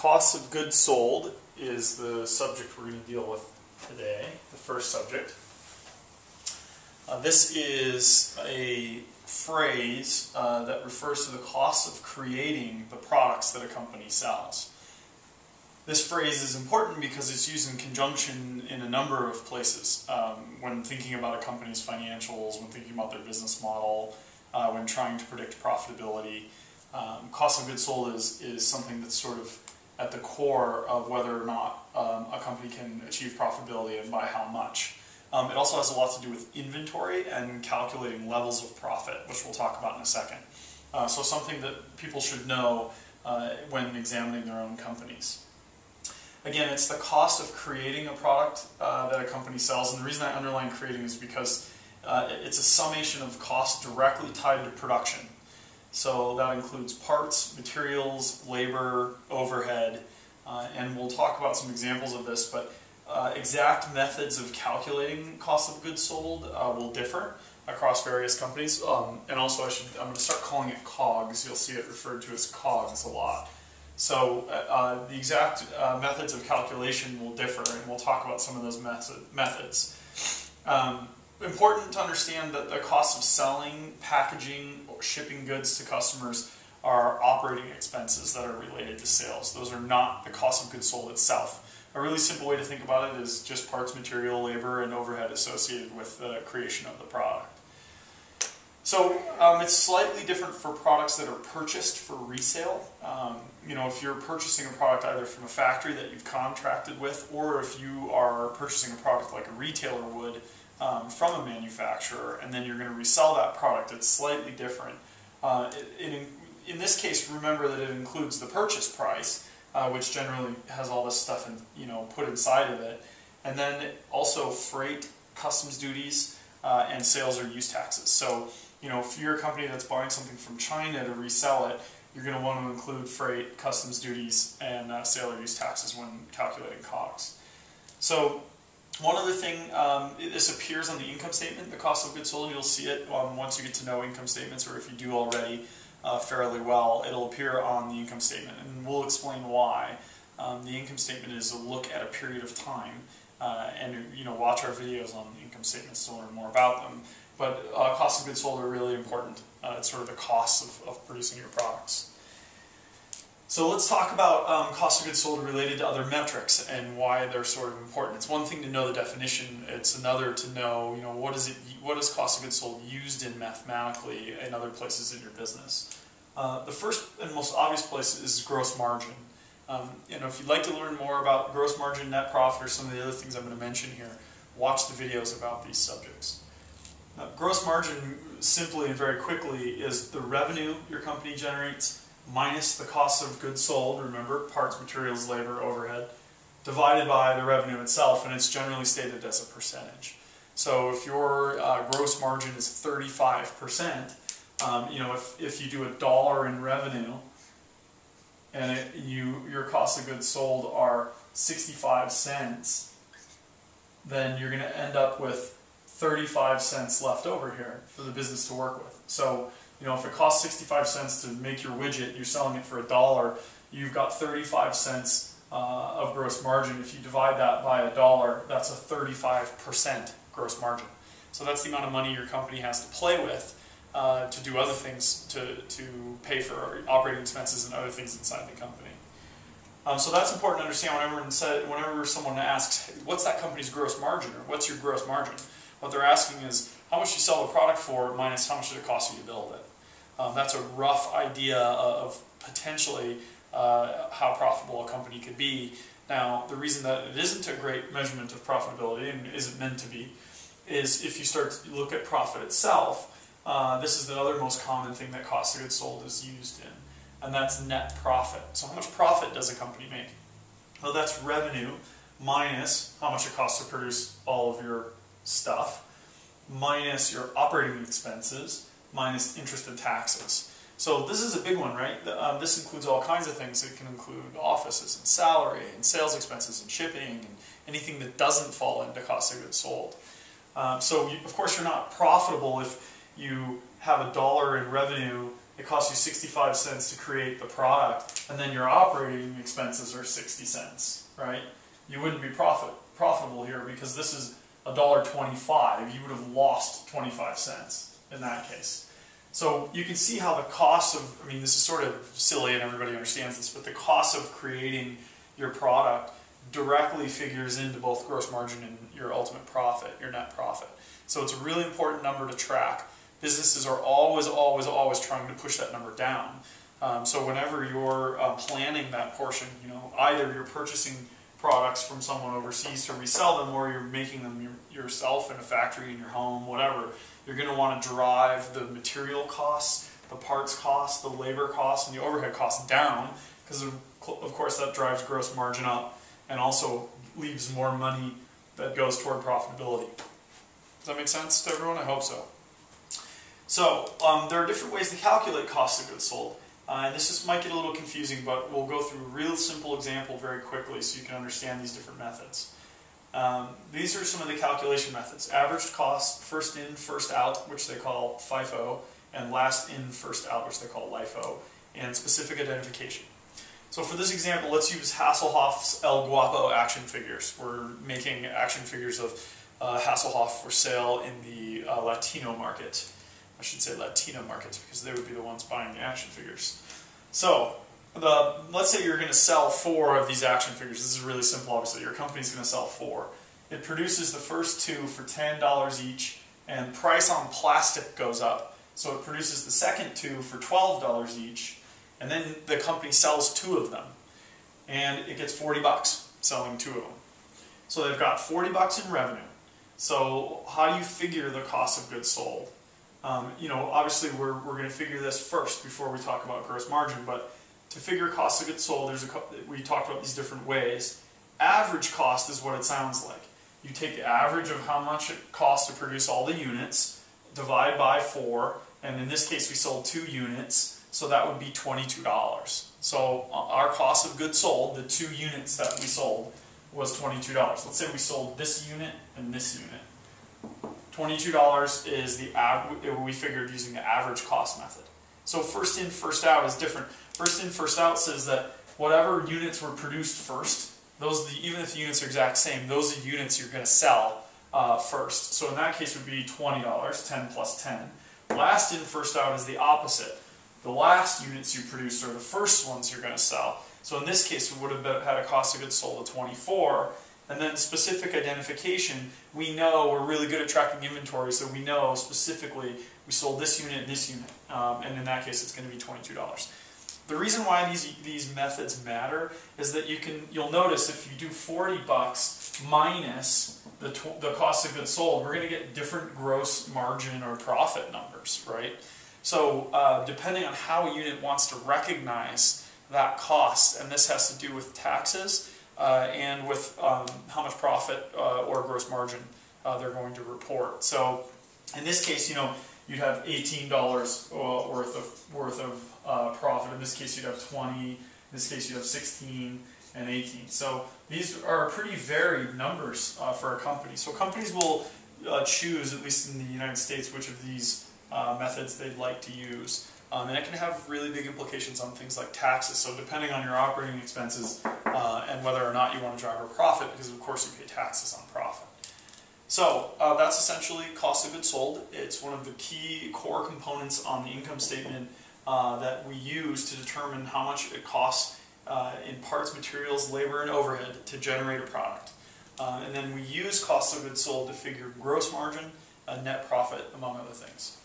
cost of goods sold is the subject we're going to deal with today, the first subject. Uh, this is a phrase uh, that refers to the cost of creating the products that a company sells. This phrase is important because it's used in conjunction in a number of places. Um, when thinking about a company's financials, when thinking about their business model, uh, when trying to predict profitability. Um, cost of goods sold is, is something that's sort of at the core of whether or not um, a company can achieve profitability and by how much. Um, it also has a lot to do with inventory and calculating levels of profit, which we'll talk about in a second. Uh, so something that people should know uh, when examining their own companies. Again, it's the cost of creating a product uh, that a company sells, and the reason I underline creating is because uh, it's a summation of costs directly tied to production. So that includes parts, materials, labor, overhead, uh, and we'll talk about some examples of this, but uh, exact methods of calculating cost of goods sold uh, will differ across various companies. Um, and also I should, I'm going to start calling it COGS. You'll see it referred to as COGS a lot. So uh, uh, the exact uh, methods of calculation will differ, and we'll talk about some of those method, methods. Um, important to understand that the cost of selling, packaging, or shipping goods to customers are operating expenses that are related to sales. Those are not the cost of goods sold itself. A really simple way to think about it is just parts, material, labor, and overhead associated with the creation of the product. So um, it's slightly different for products that are purchased for resale. Um, you know, if you're purchasing a product either from a factory that you've contracted with, or if you are purchasing a product like a retailer would, um, from a manufacturer and then you're going to resell that product, it's slightly different. Uh, it, it, in this case, remember that it includes the purchase price, uh, which generally has all this stuff in, you know, put inside of it, and then also freight, customs duties, uh, and sales or use taxes. So, you know, if you're a company that's buying something from China to resell it, you're going to want to include freight, customs duties, and uh, sale or use taxes when calculating COGS. So one other thing, um, this appears on the income statement, the cost of goods sold. You'll see it um, once you get to know income statements, or if you do already uh, fairly well, it'll appear on the income statement, and we'll explain why. Um, the income statement is a look at a period of time, uh, and you know, watch our videos on the income statements to learn more about them. But uh, cost of goods sold are really important. Uh, it's sort of the cost of, of producing your products. So let's talk about um, cost of goods sold related to other metrics and why they're sort of important. It's one thing to know the definition. It's another to know, you know, what is it? What is cost of goods sold used in mathematically in other places in your business? Uh, the first and most obvious place is gross margin. Um, you know, if you'd like to learn more about gross margin, net profit, or some of the other things I'm going to mention here, watch the videos about these subjects. Uh, gross margin, simply and very quickly, is the revenue your company generates minus the cost of goods sold, remember, parts, materials, labor, overhead, divided by the revenue itself, and it's generally stated as a percentage. So if your uh, gross margin is 35%, um, you know, if, if you do a dollar in revenue, and it, you your cost of goods sold are 65 cents, then you're going to end up with 35 cents left over here for the business to work with. So you know, if it costs 65 cents to make your widget, you're selling it for a dollar, you've got 35 cents uh, of gross margin. If you divide that by a dollar, that's a 35% gross margin. So that's the amount of money your company has to play with uh, to do other things, to, to pay for operating expenses and other things inside the company. Um, so that's important to understand whenever, whenever someone asks, what's that company's gross margin, or what's your gross margin? What they're asking is, how much you sell the product for minus how much did it cost you to build it. Um, that's a rough idea of potentially uh, how profitable a company could be. Now, the reason that it isn't a great measurement of profitability and isn't meant to be is if you start to look at profit itself, uh, this is the other most common thing that cost of goods sold is used in, and that's net profit. So how much profit does a company make? Well, that's revenue minus how much it costs to produce all of your stuff, minus your operating expenses, minus interest and taxes. So this is a big one, right? Um, this includes all kinds of things. It can include offices and salary and sales expenses and shipping and anything that doesn't fall into cost of goods sold. Um, so you, of course you're not profitable if you have a dollar in revenue it costs you 65 cents to create the product, and then your operating expenses are 60 cents, right? You wouldn't be profit profitable here because this is $1.25. You would have lost 25 cents in that case. So you can see how the cost of, I mean, this is sort of silly and everybody understands this, but the cost of creating your product directly figures into both gross margin and your ultimate profit, your net profit. So it's a really important number to track. Businesses are always, always, always trying to push that number down. Um, so whenever you're uh, planning that portion, you know, either you're purchasing products from someone overseas to resell them or you're making them yourself in a factory in your home, whatever, you're going to want to drive the material costs, the parts costs, the labor costs, and the overhead costs down because of, course that drives gross margin up and also leaves more money that goes toward profitability. Does that make sense to everyone? I hope so. So um, there are different ways to calculate cost of goods sold. Uh, and this is, might get a little confusing, but we'll go through a real simple example very quickly so you can understand these different methods. Um, these are some of the calculation methods. Average cost, first in, first out, which they call FIFO, and last in, first out, which they call LIFO, and specific identification. So for this example, let's use Hasselhoff's El Guapo action figures. We're making action figures of uh, Hasselhoff for sale in the uh, Latino market. I should say Latino markets because they would be the ones buying the action figures. So the, let's say you're going to sell four of these action figures. This is really simple, obviously. Your company's going to sell four. It produces the first two for $10 each, and price on plastic goes up. So it produces the second two for $12 each, and then the company sells two of them, and it gets 40 bucks selling two of them. So they've got 40 bucks in revenue. So how do you figure the cost of goods sold? Um, you know, obviously we're, we're going to figure this first before we talk about gross margin, but to figure cost of goods sold, there's a, we talked about these different ways. Average cost is what it sounds like. You take the average of how much it costs to produce all the units, divide by four, and in this case we sold two units, so that would be $22. So uh, our cost of goods sold, the two units that we sold, was $22. Let's say we sold this unit and this unit. $22 is the we figured using the average cost method. So first in, first out is different. First in, first out says that whatever units were produced first, those the, even if the units are exact same, those are units you're going to sell uh, first. So in that case would be $20, 10 plus 10. Last in, first out is the opposite the last units you produced are the first ones you're going to sell. So in this case, we would have had a cost of goods sold of 24. And then specific identification, we know we're really good at tracking inventory, so we know specifically we sold this unit and this unit. Um, and in that case, it's going to be $22. The reason why these, these methods matter is that you can, you'll notice if you do 40 bucks minus the, the cost of goods sold, we're going to get different gross margin or profit numbers, right? So uh, depending on how a unit wants to recognize that cost, and this has to do with taxes and with um, how much profit uh, or gross margin uh, they're going to report. So in this case, you know, you'd have $18 uh, worth of, worth of uh, profit. In this case, you'd have 20. In this case, you'd have 16 and 18. So these are pretty varied numbers for a company. So companies will choose, at least in the United States, which of these uh, methods they'd like to use. Um, and it can have really big implications on things like taxes. So depending on your operating expenses uh, and whether or not you want to drive a profit, because of course you pay taxes on profit. So uh, that's essentially cost of goods sold. It's one of the key core components on the income statement uh, that we use to determine how much it costs uh, in parts, materials, labor, and overhead to generate a product. Uh, and then we use cost of goods sold to figure gross margin, net profit, among other things.